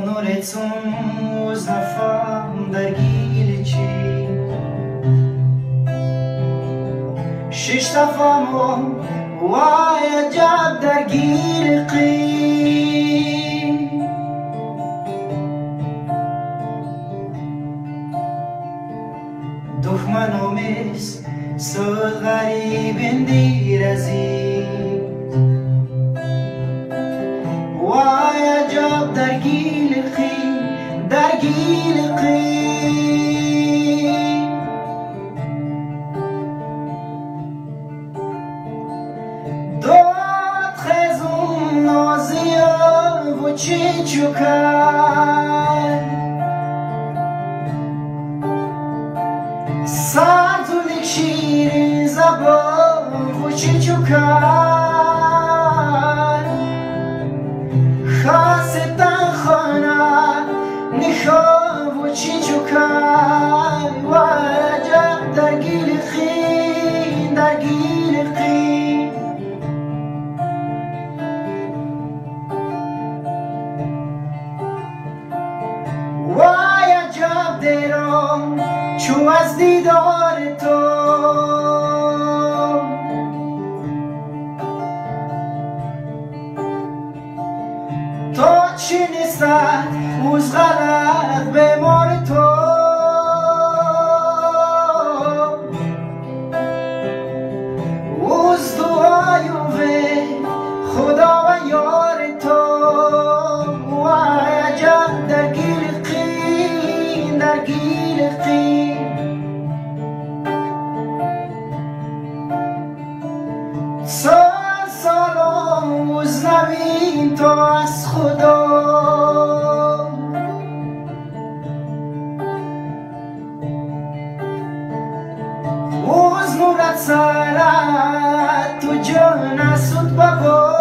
نورتون از نفهم در گیل چی شش تفهم وای عجب در did you cry? Suddenly she is above, who did you cry? Haseta khana, who you? Why, درام چو از دیدار تو. تو چی نیستد اوز غلط به مار تو. گیل قین سال سال آموز نبین از نورت سرت تو جان سود بابا.